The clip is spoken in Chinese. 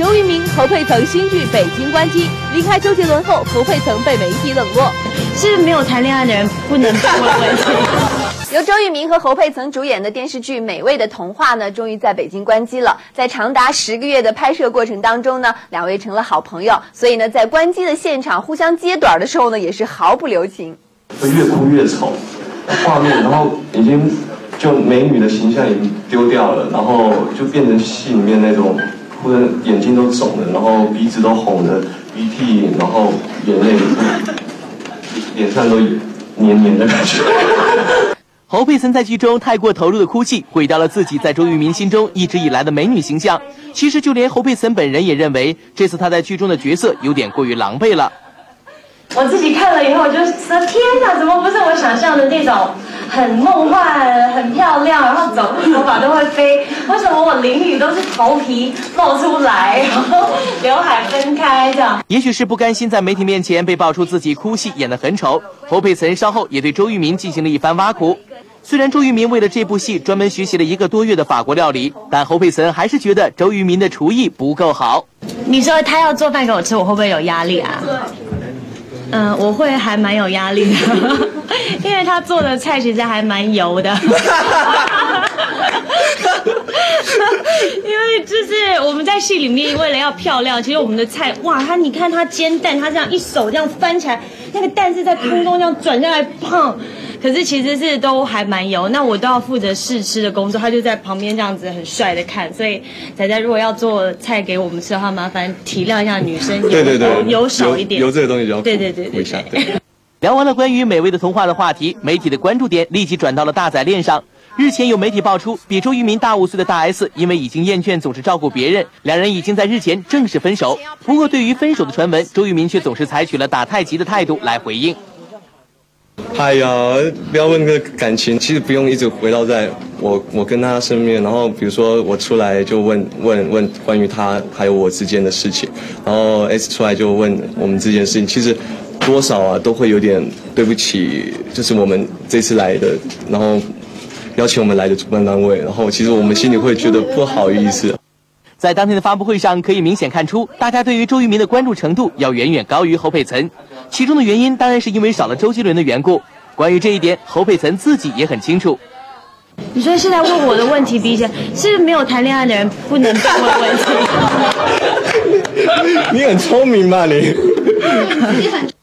周渝民、侯佩岑新剧《北京关机》，离开周杰伦后，侯佩岑被媒体冷落。是没有谈恋爱的人不能问问题。由周渝民和侯佩岑主演的电视剧《美味的童话》呢，终于在北京关机了。在长达十个月的拍摄过程当中呢，两位成了好朋友，所以呢，在关机的现场互相揭短的时候呢，也是毫不留情。会越哭越丑，画面，然后已经就美女的形象已经丢掉了，然后就变成戏里面那种哭的眼睛都肿了，然后鼻子都红了，鼻涕，然后眼泪，脸上都黏黏的感觉。侯佩岑在剧中太过投入的哭泣，毁掉了自己在周渝民心中一直以来的美女形象。其实就连侯佩岑本人也认为，这次她在剧中的角色有点过于狼狈了。我自己看了以后，我就说天哪，怎么不是我想象的那种很梦幻、很漂亮，然后走路头发都会飞？为什么我淋雨都是头皮露出来，然后刘海分开这样？也许是不甘心在媒体面前被爆出自己哭戏演得很丑，侯佩岑稍后也对周渝民进行了一番挖苦。虽然周渝民为了这部戏专门学习了一个多月的法国料理，但侯佩岑还是觉得周渝民的厨艺不够好。你说他要做饭给我吃，我会不会有压力啊？嗯，我会还蛮有压力的，因为他做的菜其实还蛮油的。因为就是我们在戏里面为了要漂亮，其实我们的菜哇，他你看他煎蛋，他这样一手这样翻起来，那个蛋是在空中这样转下来碰，可是其实是都还蛮油。那我都要负责试吃的工作，他就在旁边这样子很帅的看。所以仔仔如果要做菜给我们吃的话，麻烦体谅一下女生，对对对，油少一点，油这个东西就要对对对对对。聊完了关于美味的童话的话题，媒体的关注点立即转到了大仔恋上。日前有媒体爆出，比周渝民大五岁的大 S 因为已经厌倦总是照顾别人，两人已经在日前正式分手。不过，对于分手的传闻，周渝民却总是采取了打太极的态度来回应。哎呀，不要问个感情，其实不用一直围绕在我我跟他身边。然后比如说我出来就问问问关于他还有我之间的事情，然后 S 出来就问我们之间的事情。其实多少啊都会有点对不起，就是我们这次来的，然后。邀请我们来的主办单位，然后其实我们心里会觉得不好意思。在当天的发布会上，可以明显看出，大家对于周渝民的关注程度要远远高于侯佩岑。其中的原因当然是因为少了周杰伦的缘故。关于这一点，侯佩岑自己也很清楚。你说现在问我的问题比以前是没有谈恋爱的人不能问问题。你很聪明嘛你？